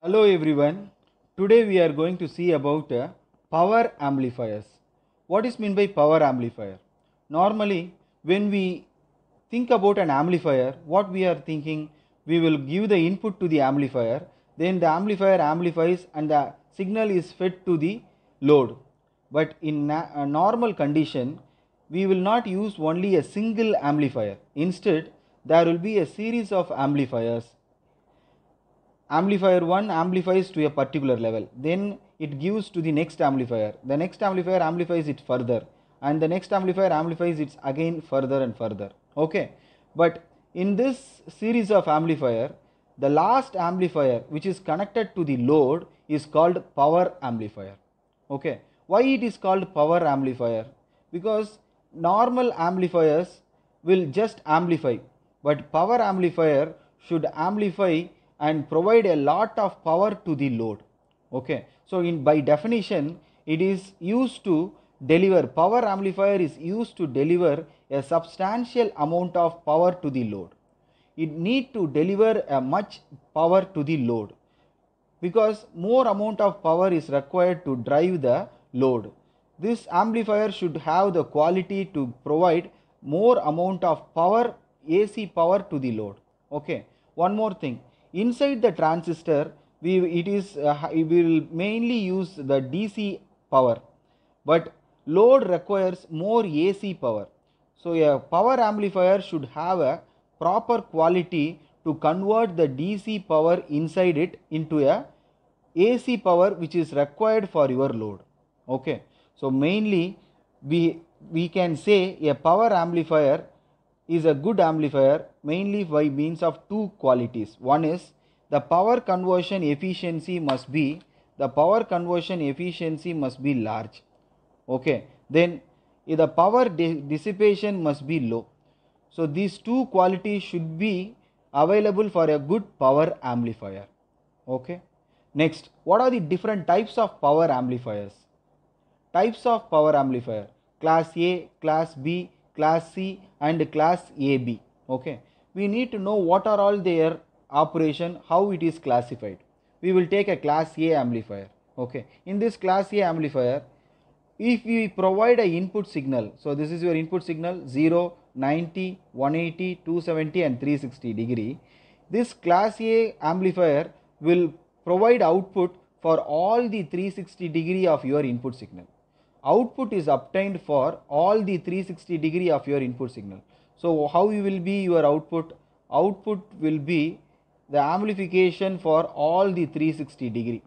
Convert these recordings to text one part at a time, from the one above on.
Hello everyone. Today we are going to see about uh, power amplifiers. What is meant by power amplifier? Normally when we think about an amplifier, what we are thinking, we will give the input to the amplifier, then the amplifier amplifies and the signal is fed to the load. But in a normal condition, we will not use only a single amplifier. Instead, there will be a series of amplifiers amplifier 1 amplifies to a particular level. Then it gives to the next amplifier. The next amplifier amplifies it further. And the next amplifier amplifies it again further and further. Okay. But in this series of amplifier the last amplifier which is connected to the load is called power amplifier. Okay. Why it is called power amplifier? Because normal amplifiers will just amplify. But power amplifier should amplify and provide a lot of power to the load. Okay? So in by definition it is used to deliver power amplifier is used to deliver a substantial amount of power to the load. It need to deliver a much power to the load because more amount of power is required to drive the load. This amplifier should have the quality to provide more amount of power ac power to the load. Okay? One more thing inside the transistor we it is uh, we will mainly use the dc power. But load requires more ac power. So a power amplifier should have a proper quality to convert the dc power inside it into a ac power which is required for your load. Okay. So mainly we we can say a power amplifier is a good amplifier mainly by means of two qualities. One is the power conversion efficiency must be the power conversion efficiency must be large. Okay. Then the power dissipation must be low. So these two qualities should be available for a good power amplifier. Okay. Next what are the different types of power amplifiers? Types of power amplifier class a class b class c and class ab okay we need to know what are all their operation how it is classified. We will take a class a amplifier okay? In this class a amplifier if we provide a input signal so this is your input signal 0 90 180 270 and 360 degree this class a amplifier will provide output for all the 360 degree of your input signal. Output is obtained for all the 360 degree of your input signal so how you will be your output? Output will be the amplification for all the 360 degree.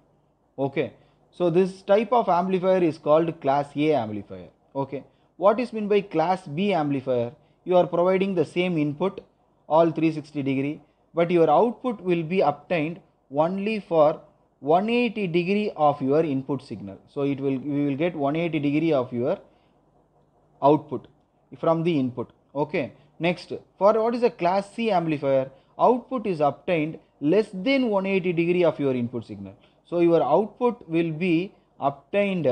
Okay. So this type of amplifier is called class a amplifier. Okay. What is meant by class b amplifier? You are providing the same input all 360 degree but your output will be obtained only for 180 degree of your input signal. So it will we will get 180 degree of your output from the input. Okay next for what is a class c amplifier output is obtained less than 180 degree of your input signal. So your output will be obtained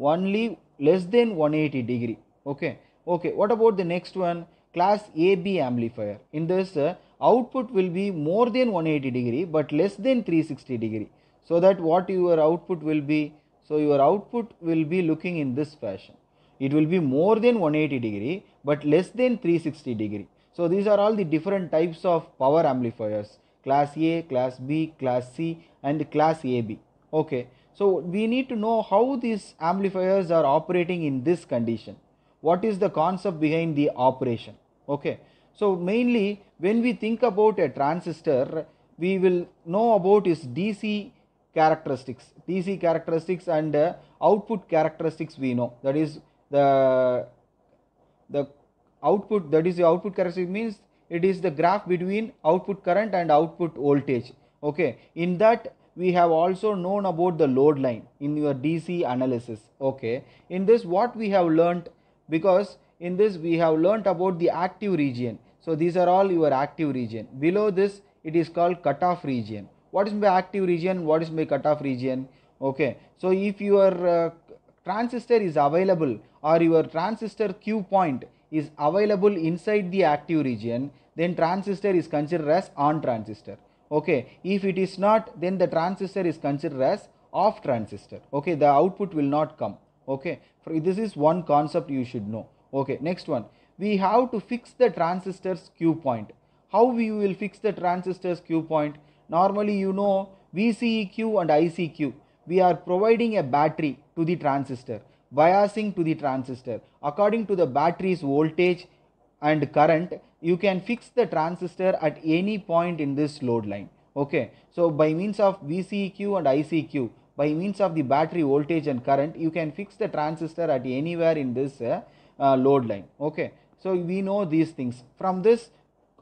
only less than 180 degree. Okay. Okay. What about the next one? Class ab amplifier. In this output will be more than 180 degree but less than 360 degree. So that what your output will be? So your output will be looking in this fashion. It will be more than 180 degree but less than 360 degree. So these are all the different types of power amplifiers. Class a class b class c and class ab okay. So we need to know how these amplifiers are operating in this condition. What is the concept behind the operation? Okay. So mainly when we think about a transistor we will know about its dc characteristics. Dc characteristics and uh, output characteristics we know. That is the the output that is the output characteristic means it is the graph between output current and output voltage. Okay? In that we have also known about the load line in your dc analysis. Okay? In this what we have learnt because in this we have learnt about the active region. So these are all your active region. Below this it is called cutoff region. What is my active region? What is my cutoff region? Okay? So if your uh, transistor is available or your transistor q point is available inside the active region then transistor is considered as on transistor okay if it is not then the transistor is considered as off transistor okay the output will not come. Okay For- this is one concept you should know. Okay next one. We have to fix the transistor's q point. How we will fix the transistor's q point? Normally you know vceq and icq we are providing a battery to the transistor biasing to the transistor according to the battery's voltage and current you can fix the transistor at any point in this load line. Okay. So by means of vceq and icq by means of the battery voltage and current you can fix the transistor at anywhere in this uh, uh, load line. Okay. So we know these things. From this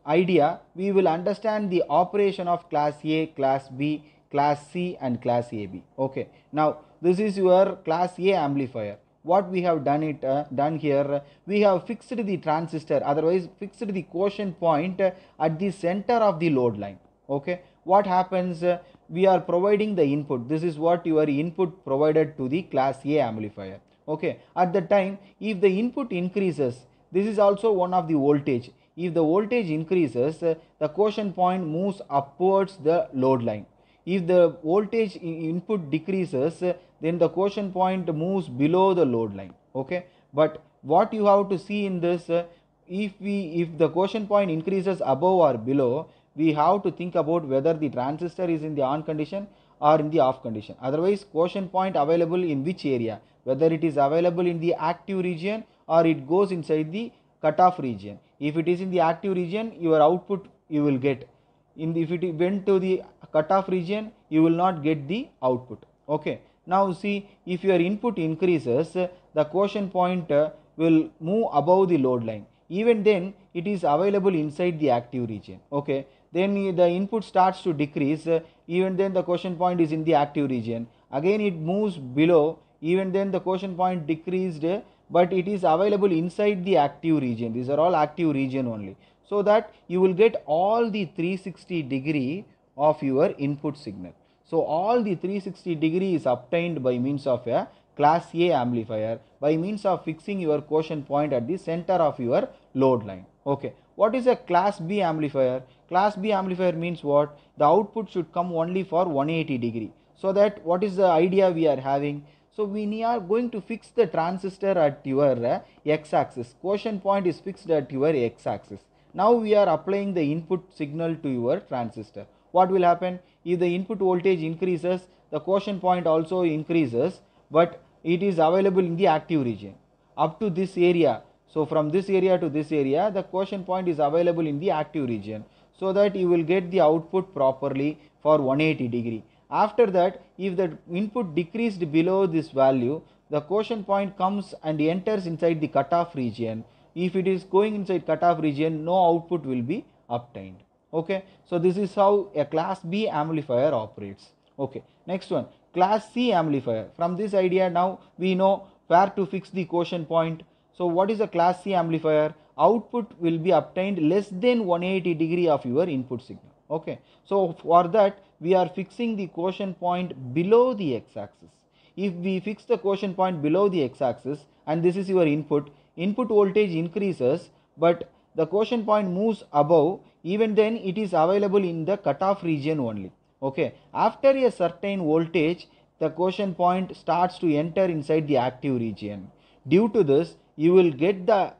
idea we will understand the operation of class a class b class c and class ab okay. Now this is your class a amplifier what we have done it uh, done here we have fixed the transistor otherwise fixed the quotient point uh, at the center of the load line okay? What happens uh, we are providing the input. This is what your input provided to the class a amplifier okay? At the time if the input increases this is also one of the voltage. If the voltage increases uh, the quotient point moves upwards the load line. If the voltage input decreases then the quotient point moves below the load line okay? But what you have to see in this uh, if we if the quotient point increases above or below we have to think about whether the transistor is in the on condition or in the off condition. Otherwise quotient point available in which area? Whether it is available in the active region or it goes inside the cutoff region. If it is in the active region your output you will get. In the, if it went to the cutoff region you will not get the output okay now see if your input increases the quotient point uh, will move above the load line. Even then it is available inside the active region okay? Then uh, the input starts to decrease uh, even then the quotient point is in the active region. Again it moves below even then the quotient point decreased uh, but it is available inside the active region. These are all active region only. So that you will get all the 360 degree of your input signal so all the 360 degree is obtained by means of a class A amplifier by means of fixing your quotient point at the center of your load line. Okay. What is a class B amplifier? Class B amplifier means what? The output should come only for 180 degree. So that what is the idea we are having? So we are going to fix the transistor at your uh, x-axis. Quotient point is fixed at your x-axis. Now we are applying the input signal to your transistor. What will happen? If the input voltage increases, the quotient point also increases, but it is available in the active region. Up to this area, so from this area to this area, the quotient point is available in the active region, so that you will get the output properly for 180 degree. After that, if the input decreased below this value, the quotient point comes and enters inside the cutoff region. If it is going inside cutoff region, no output will be obtained. Okay, so this is how a class B amplifier operates. Okay, next one, class C amplifier. From this idea, now we know where to fix the quotient point. So, what is a class C amplifier? Output will be obtained less than 180 degree of your input signal. Okay, so for that, we are fixing the quotient point below the x axis. If we fix the quotient point below the x axis and this is your input, input voltage increases but the quotient point moves above, even then it is available in the cutoff region only. Okay, after a certain voltage, the quotient point starts to enter inside the active region. Due to this, you will get the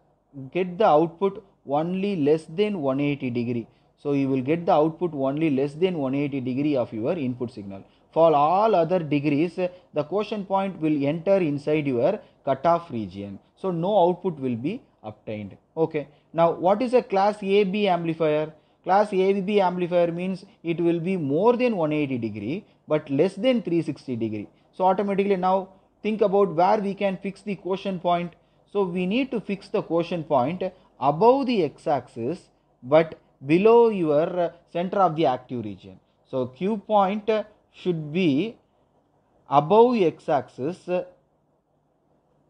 get the output only less than 180 degree. So you will get the output only less than 180 degree of your input signal. For all other degrees, the quotient point will enter inside your cutoff region. So no output will be obtained. Okay. Now what is a class AB amplifier? Class AB amplifier means it will be more than 180 degree but less than 360 degree. So automatically now think about where we can fix the quotient point. So we need to fix the quotient point above the x-axis but below your center of the active region. So Q point should be above x-axis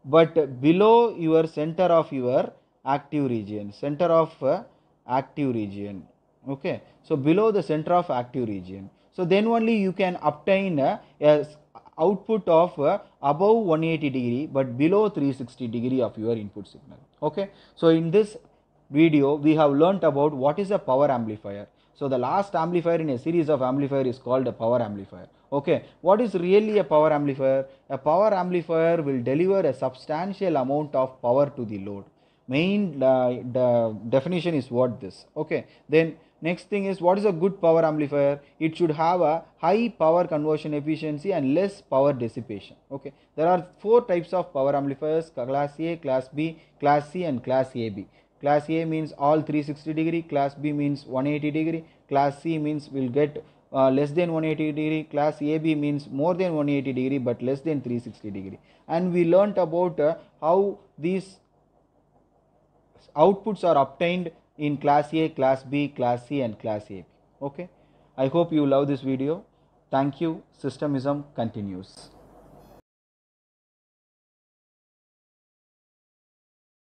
but below your center of your active region center of uh, active region okay so below the center of active region so then only you can obtain uh, a output of uh, above 180 degree but below 360 degree of your input signal okay so in this video we have learnt about what is a power amplifier So the last amplifier in a series of amplifier is called a power amplifier. Okay, what is really a power amplifier? A power amplifier will deliver a substantial amount of power to the load. Main uh, the definition is what this. Okay, then next thing is what is a good power amplifier? It should have a high power conversion efficiency and less power dissipation. Okay, there are four types of power amplifiers: class A, class B, class C, and class AB. Class A means all 360 degree, class B means 180 degree, class C means will get uh, less than 180 degree, class AB means more than 180 degree but less than 360 degree. And we learnt about uh, how these outputs are obtained in class A, class B, class C and class AB. Okay. I hope you love this video. Thank you. Systemism continues.